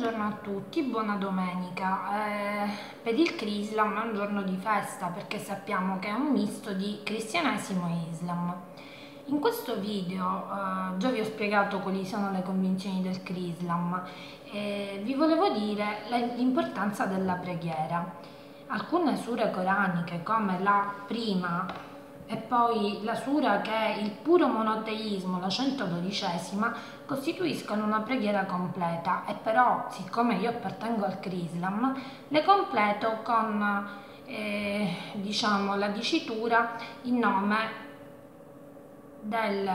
Buongiorno a tutti, buona domenica. Eh, per il Crislam è un giorno di festa perché sappiamo che è un misto di cristianesimo e Islam. In questo video eh, già vi ho spiegato quali sono le convinzioni del Crislam e vi volevo dire l'importanza della preghiera. Alcune sure coraniche come la prima e poi la sura che il puro monoteismo, la 112esima, costituiscono una preghiera completa. E però siccome io appartengo al Crislam le completo con eh, diciamo, la dicitura in nome del,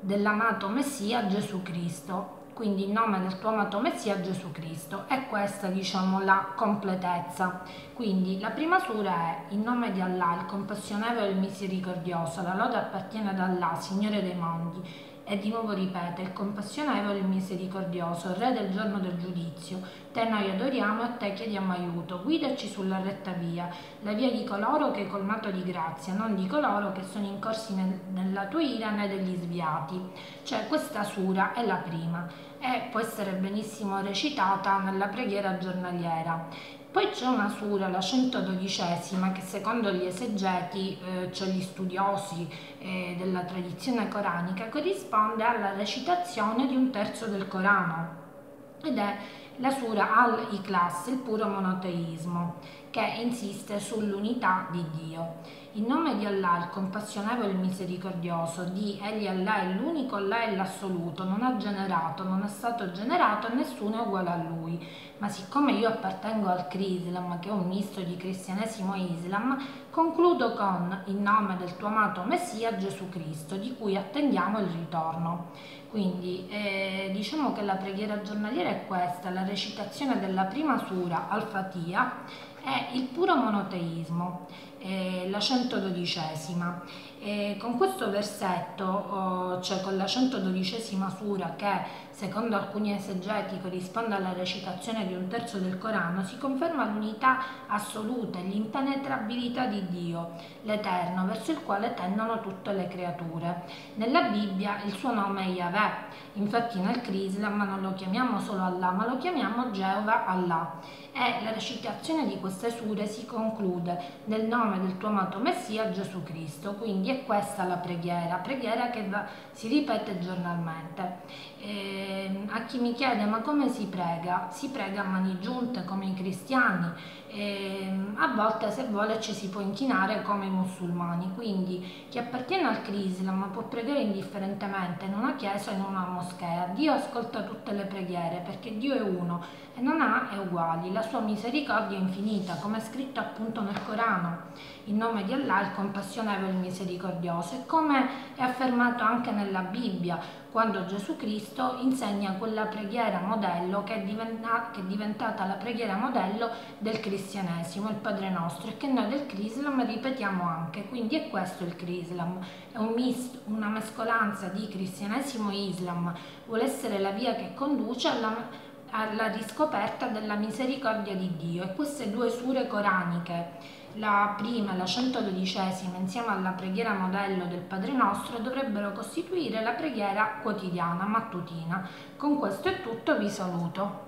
dell'amato Messia Gesù Cristo quindi in nome del tuo amato Messia Gesù Cristo. E questa diciamo la completezza. Quindi la prima sura è in nome di Allah, il compassionevole e il misericordioso, la lode appartiene ad Allah, Signore dei mondi e di nuovo ripete, il compassionevole e il misericordioso, Re del giorno del giudizio, te noi adoriamo e a te chiediamo aiuto, guidaci sulla retta via, la via di coloro che hai colmato di grazia, non di coloro che sono incorsi nel, nella tua ira né degli sviati. Cioè questa sura è la prima e può essere benissimo recitata nella preghiera giornaliera. Poi c'è una sura, la 112esima, che secondo gli esegeti, eh, cioè gli studiosi eh, della tradizione coranica, corrisponde alla recitazione di un terzo del Corano ed è la sura Al-Ikhlas, il puro monoteismo, che insiste sull'unità di Dio. In nome di Allah, il compassionevole e misericordioso, di Egli Allah è l'unico Allah è l'assoluto, non ha generato, non è stato generato e nessuno è uguale a Lui. Ma siccome io appartengo al Crislam, che è un misto di cristianesimo e Islam, concludo con in nome del tuo amato Messia Gesù Cristo, di cui attendiamo il ritorno. Quindi eh, diciamo che la preghiera giornaliera è questa, la recitazione della prima sura Al-Fatiha è il puro monoteismo, eh, la 112esima. E con questo versetto, oh, cioè con la 112esima sura che secondo alcuni esegeti corrisponde alla recitazione di un terzo del Corano, si conferma l'unità assoluta e l'impenetrabilità di Dio, l'Eterno, verso il quale tendono tutte le creature. Nella Bibbia il suo nome è Yahweh, infatti nel Crislam non lo chiamiamo solo Allah, ma lo chiamiamo Geova Allah. E la recitazione di queste sure si conclude nel nome del tuo amato Messia Gesù Cristo, quindi è questa la preghiera, preghiera che va, si ripete giornalmente. Chi mi chiede ma come si prega? Si prega a mani giunte come i cristiani, e, a volte se vuole ci si può inchinare come i musulmani, quindi chi appartiene al Crislam può pregare indifferentemente in una chiesa o in una moschea. Dio ascolta tutte le preghiere perché Dio è uno e non ha uguali, la sua misericordia è infinita, come è scritto appunto nel Corano, in nome di Allah il compassionevole e misericordioso, e come è affermato anche nella Bibbia, quando Gesù Cristo insegna quella preghiera modello che è, diventa, che è diventata la preghiera modello del cristianesimo, il Padre nostro, e che noi del Crislam ripetiamo anche, quindi è questo il Crislam, è un misto, una mescolanza di cristianesimo e Islam, vuole essere la via che conduce alla alla riscoperta della misericordia di Dio e queste due sure coraniche, la prima e la 112 insieme alla preghiera modello del Padre Nostro dovrebbero costituire la preghiera quotidiana mattutina. Con questo è tutto, vi saluto.